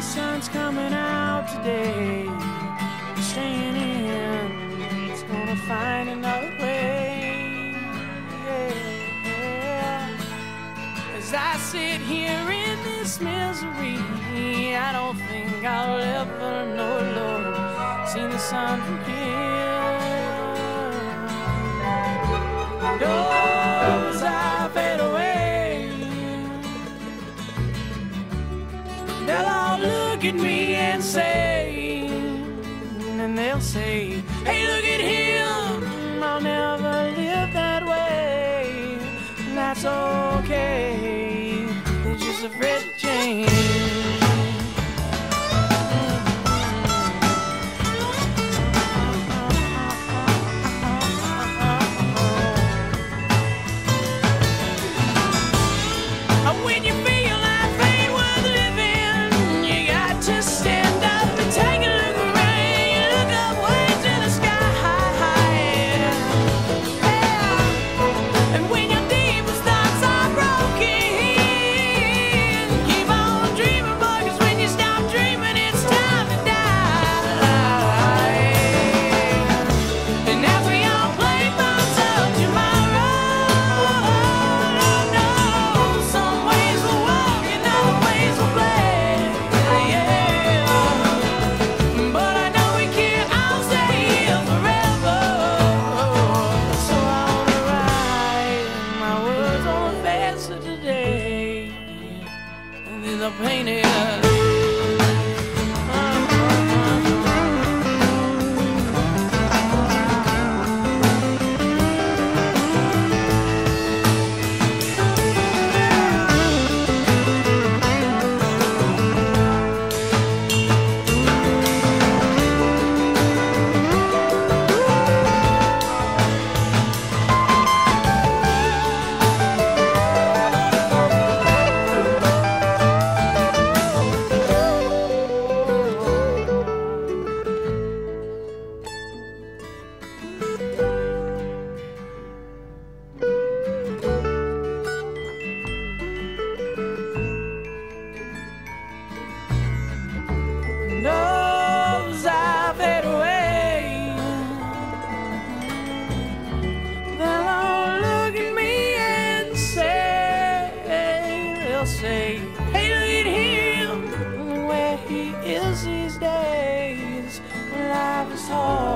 sun's coming out today. Staying in, it's gonna find another way. Yeah. As I sit here in this misery, I don't think I'll ever know, Lord, see the sun from here. And look at me and say, and they'll say, hey, look at him. I'll never live that way. That's okay. They're just a to change. these days when life is hard.